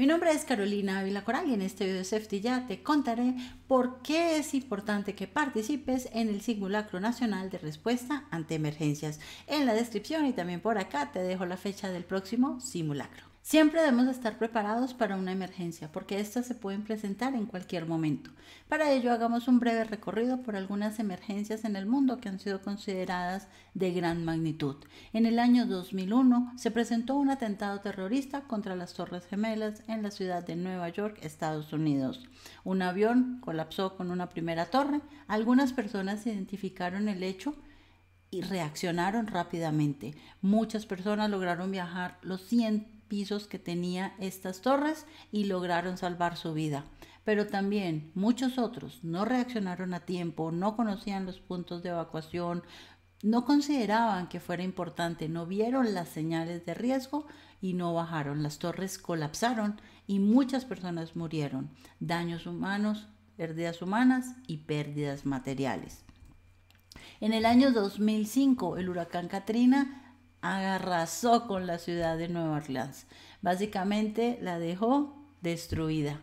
Mi nombre es Carolina Ávila Coral y en este video de Safety ya te contaré por qué es importante que participes en el Simulacro Nacional de Respuesta ante Emergencias. En la descripción y también por acá te dejo la fecha del próximo simulacro. Siempre debemos estar preparados para una emergencia porque éstas se pueden presentar en cualquier momento. Para ello hagamos un breve recorrido por algunas emergencias en el mundo que han sido consideradas de gran magnitud. En el año 2001 se presentó un atentado terrorista contra las Torres Gemelas en la ciudad de Nueva York, Estados Unidos. Un avión colapsó con una primera torre. Algunas personas identificaron el hecho y reaccionaron rápidamente. Muchas personas lograron viajar los 100 pisos que tenía estas torres y lograron salvar su vida. Pero también muchos otros no reaccionaron a tiempo, no conocían los puntos de evacuación, no consideraban que fuera importante, no vieron las señales de riesgo y no bajaron. Las torres colapsaron y muchas personas murieron. Daños humanos, pérdidas humanas y pérdidas materiales. En el año 2005, el huracán Katrina arrasó con la ciudad de Nueva Orleans. Básicamente la dejó destruida.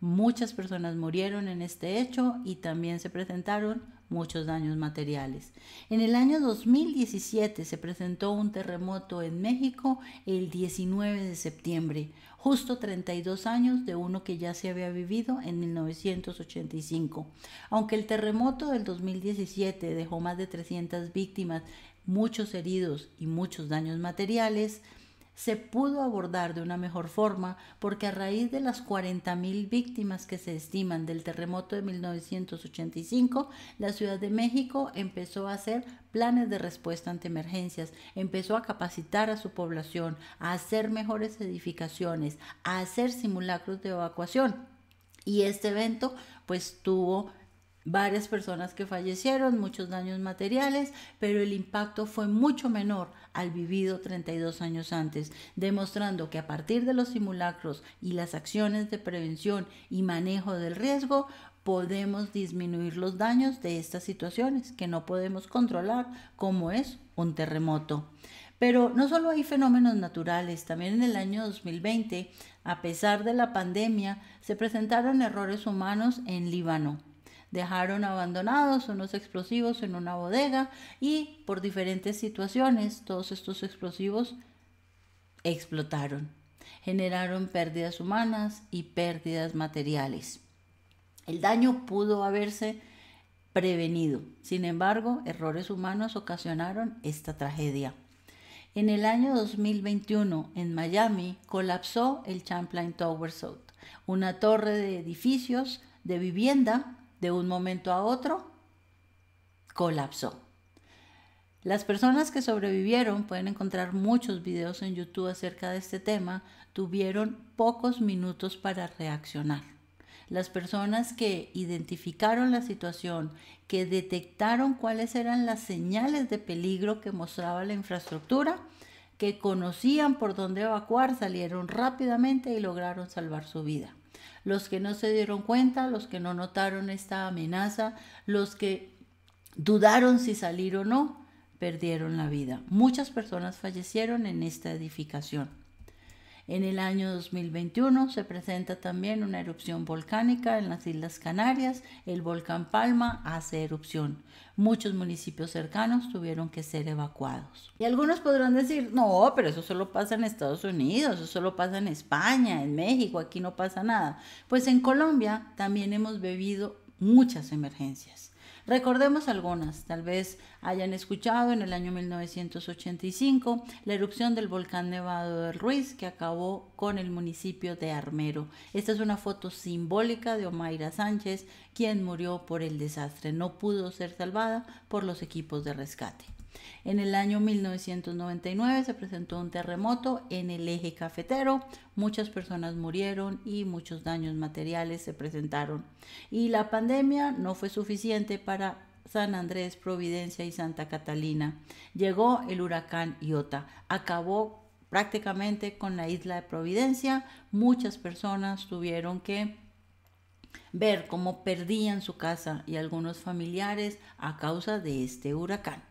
Muchas personas murieron en este hecho y también se presentaron muchos daños materiales. En el año 2017 se presentó un terremoto en México el 19 de septiembre, justo 32 años de uno que ya se había vivido en 1985. Aunque el terremoto del 2017 dejó más de 300 víctimas muchos heridos y muchos daños materiales, se pudo abordar de una mejor forma porque a raíz de las 40.000 víctimas que se estiman del terremoto de 1985, la Ciudad de México empezó a hacer planes de respuesta ante emergencias, empezó a capacitar a su población, a hacer mejores edificaciones, a hacer simulacros de evacuación. Y este evento pues tuvo varias personas que fallecieron, muchos daños materiales, pero el impacto fue mucho menor al vivido 32 años antes, demostrando que a partir de los simulacros y las acciones de prevención y manejo del riesgo, podemos disminuir los daños de estas situaciones que no podemos controlar, como es un terremoto. Pero no solo hay fenómenos naturales, también en el año 2020, a pesar de la pandemia, se presentaron errores humanos en Líbano dejaron abandonados unos explosivos en una bodega y por diferentes situaciones todos estos explosivos explotaron. Generaron pérdidas humanas y pérdidas materiales. El daño pudo haberse prevenido. Sin embargo, errores humanos ocasionaron esta tragedia. En el año 2021, en Miami, colapsó el Champlain Tower South, una torre de edificios de vivienda de un momento a otro, colapsó. Las personas que sobrevivieron, pueden encontrar muchos videos en YouTube acerca de este tema, tuvieron pocos minutos para reaccionar. Las personas que identificaron la situación, que detectaron cuáles eran las señales de peligro que mostraba la infraestructura, que conocían por dónde evacuar, salieron rápidamente y lograron salvar su vida los que no se dieron cuenta, los que no notaron esta amenaza, los que dudaron si salir o no, perdieron la vida. Muchas personas fallecieron en esta edificación. En el año 2021 se presenta también una erupción volcánica en las Islas Canarias. El volcán Palma hace erupción. Muchos municipios cercanos tuvieron que ser evacuados. Y algunos podrán decir, no, pero eso solo pasa en Estados Unidos, eso solo pasa en España, en México, aquí no pasa nada. Pues en Colombia también hemos vivido muchas emergencias. Recordemos algunas, tal vez hayan escuchado en el año 1985 la erupción del volcán Nevado del Ruiz que acabó con el municipio de Armero. Esta es una foto simbólica de Omaira Sánchez, quien murió por el desastre. No pudo ser salvada por los equipos de rescate. En el año 1999 se presentó un terremoto en el eje cafetero, muchas personas murieron y muchos daños materiales se presentaron. Y la pandemia no fue suficiente para San Andrés, Providencia y Santa Catalina. Llegó el huracán Iota, acabó prácticamente con la isla de Providencia, muchas personas tuvieron que ver cómo perdían su casa y algunos familiares a causa de este huracán.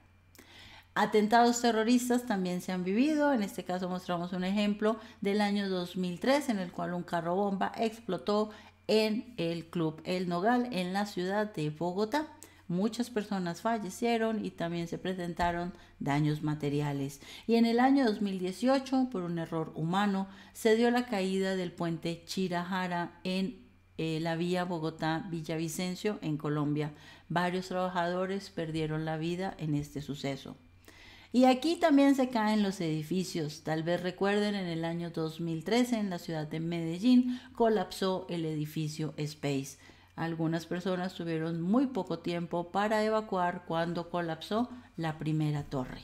Atentados terroristas también se han vivido, en este caso mostramos un ejemplo del año 2003 en el cual un carro bomba explotó en el Club El Nogal en la ciudad de Bogotá. Muchas personas fallecieron y también se presentaron daños materiales. Y en el año 2018, por un error humano, se dio la caída del puente Chirajara en eh, la vía Bogotá-Villavicencio en Colombia. Varios trabajadores perdieron la vida en este suceso. Y aquí también se caen los edificios. Tal vez recuerden en el año 2013 en la ciudad de Medellín colapsó el edificio Space. Algunas personas tuvieron muy poco tiempo para evacuar cuando colapsó la primera torre.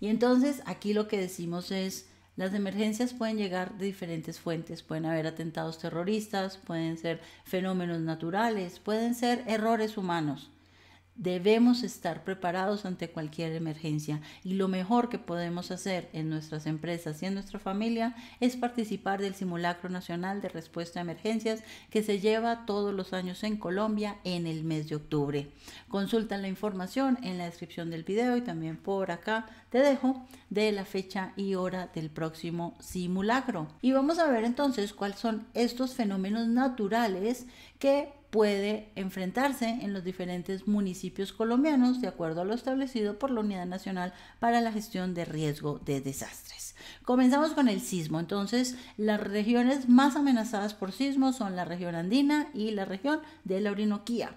Y entonces aquí lo que decimos es, las emergencias pueden llegar de diferentes fuentes, pueden haber atentados terroristas, pueden ser fenómenos naturales, pueden ser errores humanos. Debemos estar preparados ante cualquier emergencia y lo mejor que podemos hacer en nuestras empresas y en nuestra familia es participar del Simulacro Nacional de Respuesta a Emergencias que se lleva todos los años en Colombia en el mes de octubre. Consulta la información en la descripción del video y también por acá te dejo de la fecha y hora del próximo simulacro. Y vamos a ver entonces cuáles son estos fenómenos naturales que puede enfrentarse en los diferentes municipios colombianos de acuerdo a lo establecido por la Unidad Nacional para la Gestión de Riesgo de Desastres. Comenzamos con el sismo. Entonces, las regiones más amenazadas por sismos son la región andina y la región de la Orinoquía.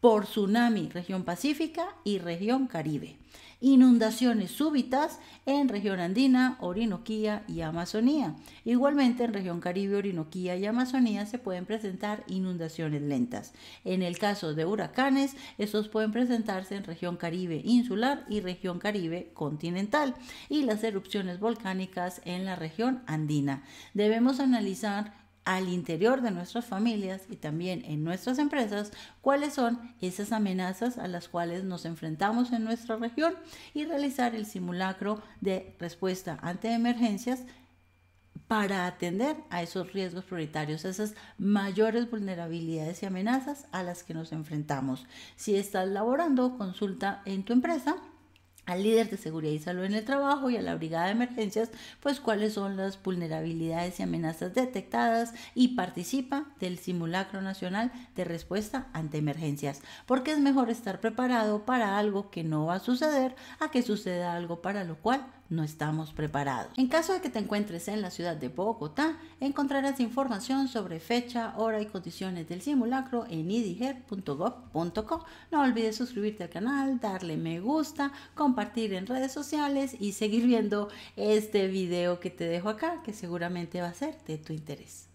Por tsunami, región pacífica y región caribe inundaciones súbitas en región andina, Orinoquía y Amazonía. Igualmente en región Caribe, Orinoquía y Amazonía se pueden presentar inundaciones lentas. En el caso de huracanes, estos pueden presentarse en región Caribe insular y región Caribe continental y las erupciones volcánicas en la región andina. Debemos analizar al interior de nuestras familias y también en nuestras empresas cuáles son esas amenazas a las cuales nos enfrentamos en nuestra región y realizar el simulacro de respuesta ante emergencias para atender a esos riesgos prioritarios, esas mayores vulnerabilidades y amenazas a las que nos enfrentamos. Si estás laborando, consulta en tu empresa al líder de seguridad y salud en el trabajo y a la brigada de emergencias, pues cuáles son las vulnerabilidades y amenazas detectadas y participa del simulacro nacional de respuesta ante emergencias, porque es mejor estar preparado para algo que no va a suceder a que suceda algo para lo cual no estamos preparados. En caso de que te encuentres en la ciudad de Bogotá, encontrarás información sobre fecha, hora y condiciones del simulacro en idiger.gov.co. No olvides suscribirte al canal, darle me gusta, compartir en redes sociales y seguir viendo este video que te dejo acá, que seguramente va a ser de tu interés.